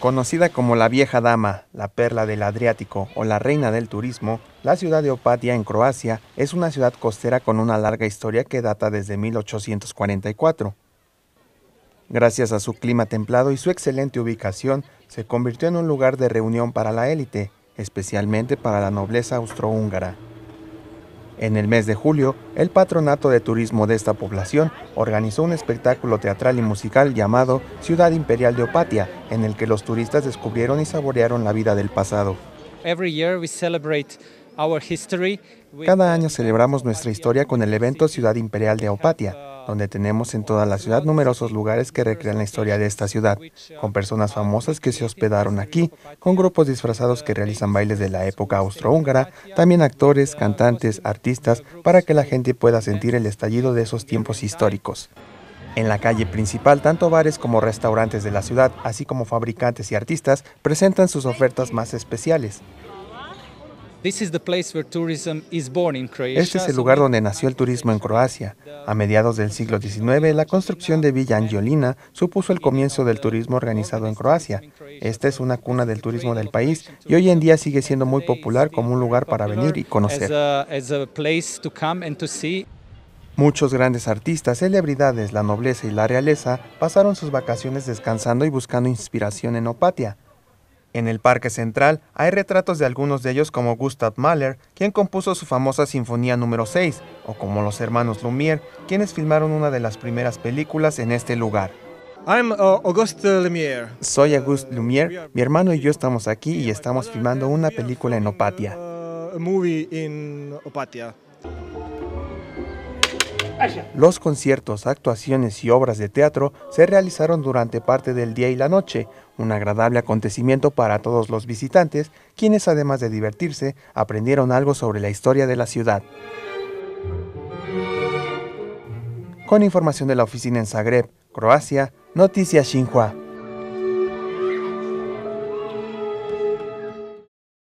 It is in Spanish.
Conocida como la Vieja Dama, la Perla del Adriático o la Reina del Turismo, la ciudad de Opatia en Croacia es una ciudad costera con una larga historia que data desde 1844. Gracias a su clima templado y su excelente ubicación, se convirtió en un lugar de reunión para la élite, especialmente para la nobleza austrohúngara. En el mes de julio, el Patronato de Turismo de esta población organizó un espectáculo teatral y musical llamado Ciudad Imperial de Opatia, en el que los turistas descubrieron y saborearon la vida del pasado. Cada año celebramos nuestra historia con el evento Ciudad Imperial de Opatia, donde tenemos en toda la ciudad numerosos lugares que recrean la historia de esta ciudad, con personas famosas que se hospedaron aquí, con grupos disfrazados que realizan bailes de la época austrohúngara, también actores, cantantes, artistas, para que la gente pueda sentir el estallido de esos tiempos históricos. En la calle principal, tanto bares como restaurantes de la ciudad, así como fabricantes y artistas, presentan sus ofertas más especiales. Este es el lugar donde nació el turismo en Croacia. A mediados del siglo XIX, la construcción de Villa Angiolina supuso el comienzo del turismo organizado en Croacia. Esta es una cuna del turismo del país y hoy en día sigue siendo muy popular como un lugar para venir y conocer. Muchos grandes artistas, celebridades, la nobleza y la realeza pasaron sus vacaciones descansando y buscando inspiración en Opatia. En el Parque Central hay retratos de algunos de ellos como Gustav Mahler, quien compuso su famosa Sinfonía número 6, o como los hermanos Lumière, quienes filmaron una de las primeras películas en este lugar. I'm uh, Auguste Lumière. Soy Auguste Lumière, mi hermano y yo estamos aquí y estamos filmando una película en Opatia. Los conciertos, actuaciones y obras de teatro se realizaron durante parte del día y la noche, un agradable acontecimiento para todos los visitantes, quienes además de divertirse, aprendieron algo sobre la historia de la ciudad. Con información de la oficina en Zagreb, Croacia, Noticias Xinhua.